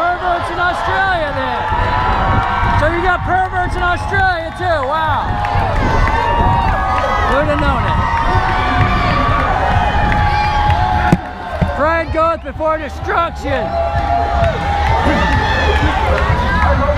Perverts in Australia then. So you got perverts in Australia too. Wow. Who'd have known it? Pride goeth before destruction.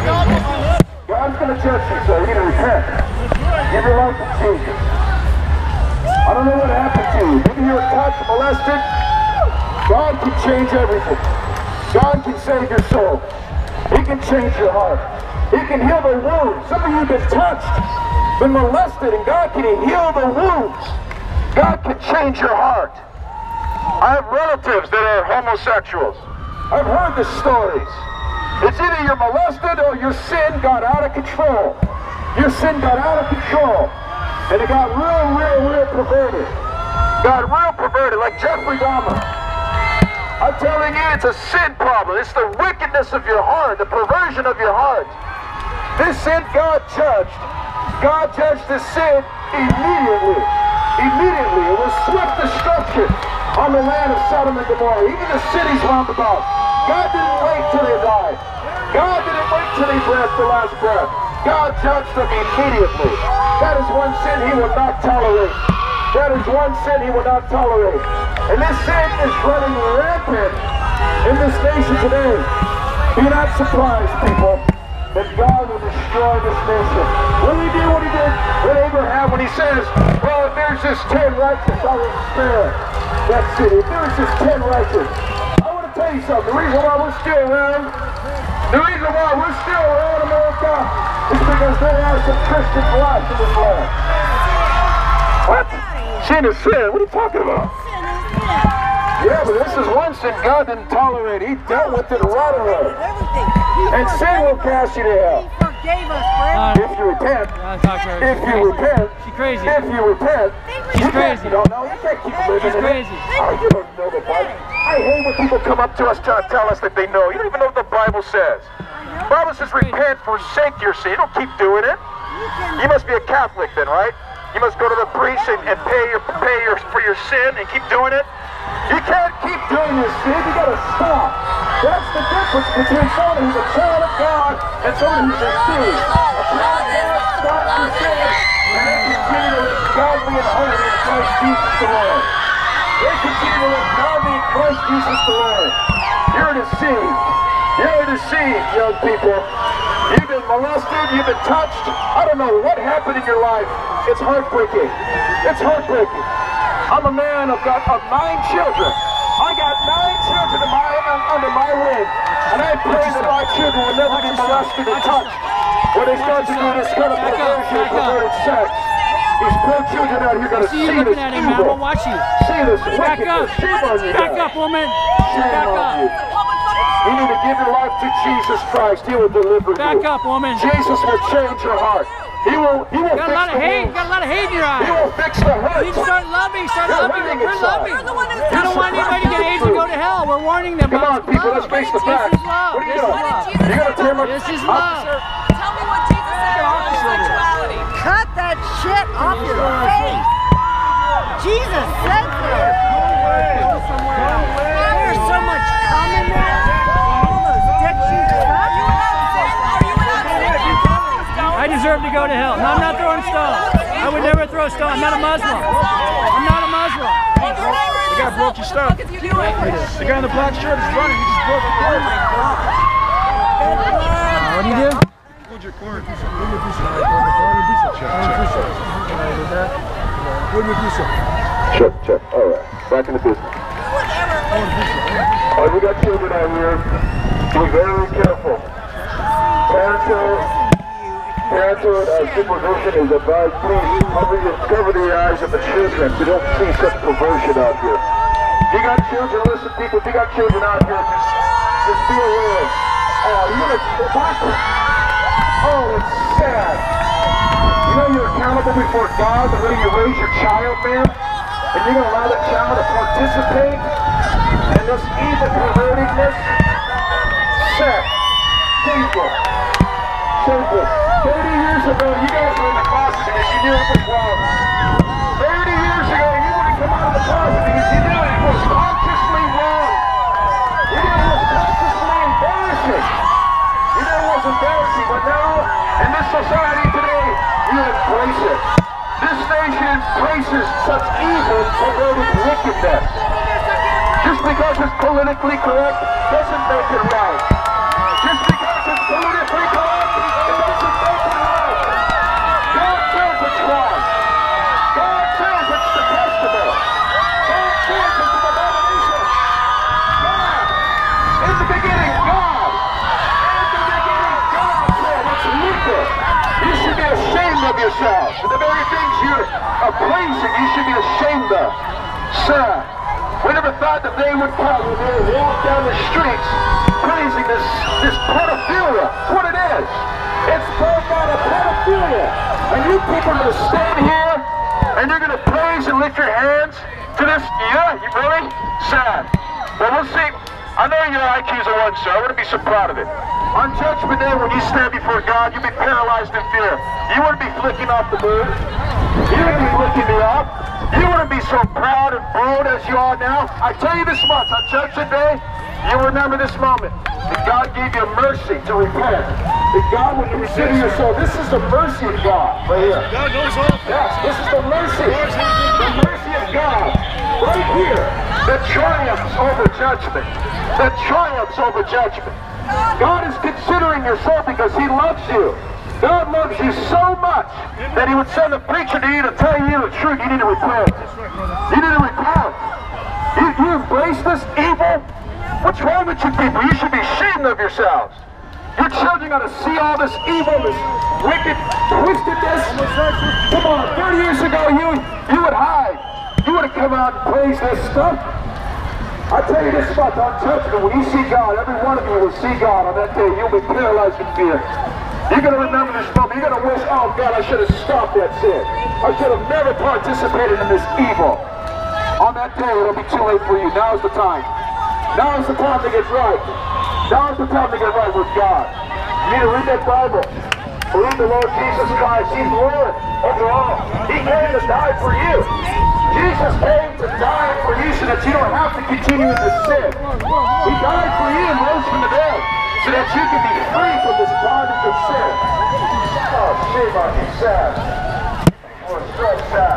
God's going to judge you, so you need to repent. Give your life to Jesus. I don't know what happened to you. Maybe you were touched, molested. God can change everything. God can save your soul. He can change your heart. He can heal the wounds. Some of you have been touched, been molested, and God can heal the wounds. God can change your heart. I have relatives that are homosexuals. I've heard the stories. It's either you're molested or your sin got out of control. Your sin got out of control. And it got real, real, real perverted. Got real perverted, like Jeffrey Dahmer. I'm telling you, it's a sin problem. It's the wickedness of your heart, the perversion of your heart. This sin God judged. God judged this sin immediately. Immediately. It was swift destruction on the land of Sodom and Gomorrah, even the cities round about. God didn't wait till they died. God didn't wait till they breathed the last breath. God judged them immediately. That is one sin he will not tolerate. That is one sin he will not tolerate. And this sin is running rampant in this nation today. Be not surprised, people, that God will destroy this nation. Will he do what he did with Abraham when he says, well, if there's just ten righteous, I will spare that city. If there's just ten righteous. I want to tell you something. The reason why we're still around, the reason why we're still around America is because there are some Christians left in this land. What? Sin is sin. What are you talking about? Yeah, but this is one sin God didn't tolerate. He dealt with it right away. And sin will cast you to hell. He forgave us for everything. If you repent, Yeah, talk to her. if She's you crazy. repent, She's crazy. if you repent, She's you crazy. you don't know, you can't keep living She's in crazy. it. Oh, you don't know the Bible. I hate when people come up to us trying to tell us that they know. You don't even know what the Bible says. The Bible says repent, forsake your sin. You don't keep doing it. You must be a Catholic then, right? You must go to the priest and, and pay your pay your for your sin and keep doing it. You can't keep doing your sin. You gotta stop. That's the difference between someone who's a child of God and someone who's deceived. A child of God stops your sin and they continue to godly and holy in Christ Jesus the Lord. They continue to in Christ Jesus the Lord. You're deceived. You're deceived, young people. You've been molested, you've been touched. I don't know what happened in your life. It's heartbreaking. It's heartbreaking. I'm a man of got of nine children. I got nine children my, under my wing. And I pray that my children will never be molested and touched when they start to do this kind of perversion, perverted sex. These poor children out here gonna See you this looking at him, man. evil. We'll watch you. See this Back up. Shame on you Back up, woman. Shame Back on up. You need to give your life to Jesus Christ. He will deliver Back you. Back up, woman. Jesus will change your heart. He will. He will Got a fix lot of the hate. wounds. Got a lot of hate in your eyes. He will fix the hurt. You need to start loving. Start You're loving. hurting We're inside. loving. You're the one who's We don't want anybody to get AIDS and go to hell. We're warning them. Come about on, people. Let's love. face the This facts. is love. What are you doing? You're gonna tear my This is love. Tell me what Jesus said about homosexuality. Cut that shit off your face. Jesus said that. There's so much cum in there. All those dicks you Are suck. you without sin? Are you without sin? You Catholics don't. I deserve to go to hell. No, I'm not throwing stones. I would never throw a stone. I'm not a Muslim. I'm not a Muslim. Well, your neighbor is guy broke your What stuff. the fuck is you doing? The guy in the black shirt is running. He just broke the cord. What do you do? Hold your cord. Check, Check, check. All right. Back in the business. All right, we got children out here. Be very careful. Parental, parental uh, supervision is advised. Please cover, your, cover the eyes of the children. We don't see such perversion out here. If you got children, listen, people. If you got children out here, just, just be aware. Oh, you're what? Oh, it's sad. You know you're accountable before God the way you raise your child, man? And you're gonna allow that child to participate in this evil pervertedness? Sad. Shameful. Shameful. 30 years ago, you guys were in the closet because you knew it was wrong. 30 years ago, you wouldn't come out of the closet because you knew it was consciously wrong. You it was consciously embarrassing. You know it was embarrassing, but now, in this society today, you embrace it. This nation embraces such evil, perverted wickedness. Just because it's politically correct doesn't make it right. Just because it's politically correct, yourself. The things you are praising, you should be ashamed of. Sir, we never thought that they would come would walk down the streets praising this, this pedophilia. What it is. It's birthed out pedophilia. And you people are going to stand here and you're going to praise and lift your hands to this? Yeah, you really? Sad. Well, we'll see. I know your IQ's a one, sir. I wouldn't be so proud of it. On Judgment Day, when you stand before God, you'll be paralyzed in fear. You wouldn't be flicking off the moon. You wouldn't be flicking me off. You wouldn't be so proud and bold as you are now. I tell you this much, on Judgment Day, you remember this moment. That God gave you mercy to repent. That God would consider your so. This is the mercy of God right here. God knows all. Yes, this is the mercy. The mercy of God. Right here. That triumphs over judgment. That triumphs over judgment. God is considering your soul because He loves you. God loves you so much that He would send a preacher to you to tell you the truth. You need to repent. You need to repent. You, you embrace this evil? What's wrong with you people? You should be ashamed of yourselves. Your children got to see all this evil, this wicked, twistedness. Come on, 30 years ago, you you would hide. You would have come out and praised this stuff. I tell you this much, on judgment, when you see God, every one of you will see God on that day. You'll be paralyzed in fear. You're going to remember this moment. You're going to wish, oh God, I should have stopped that sin. I should have never participated in this evil. On that day, it'll be too late for you. Now's the time. Now's the time to get right. Now's the time to get right with God. You need to read that Bible. Believe the Lord Jesus Christ. He's Lord over all. He came to die for you. Jesus came to die for you so that you don't have to continue in the sin. He died for you and rose from the dead so that you can be free from this bondage of sin. Oh, shame on you, sad. We're so sad.